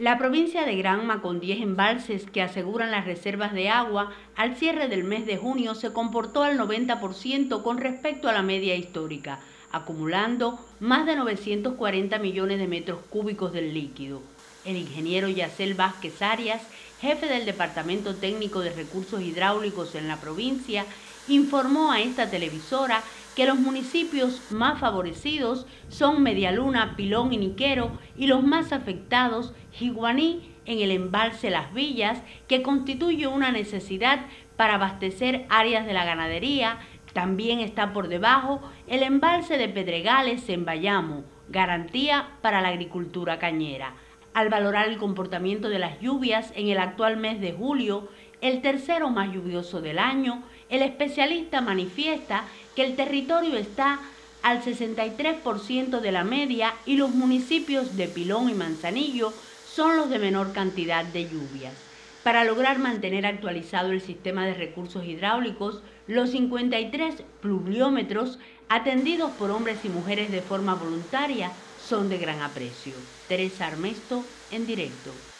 La provincia de Granma, con 10 embalses que aseguran las reservas de agua, al cierre del mes de junio se comportó al 90% con respecto a la media histórica, acumulando más de 940 millones de metros cúbicos del líquido. El ingeniero Yacel Vázquez Arias, jefe del Departamento Técnico de Recursos Hidráulicos en la provincia, informó a esta televisora que los municipios más favorecidos son Medialuna, Pilón y Niquero y los más afectados, Jiguaní en el embalse Las Villas, que constituye una necesidad para abastecer áreas de la ganadería. También está por debajo el embalse de Pedregales en Bayamo, garantía para la agricultura cañera. Al valorar el comportamiento de las lluvias en el actual mes de julio, el tercero más lluvioso del año, el especialista manifiesta que el territorio está al 63% de la media y los municipios de Pilón y Manzanillo son los de menor cantidad de lluvias. Para lograr mantener actualizado el sistema de recursos hidráulicos, los 53 pluviómetros atendidos por hombres y mujeres de forma voluntaria son de gran aprecio. Teresa Armesto en directo.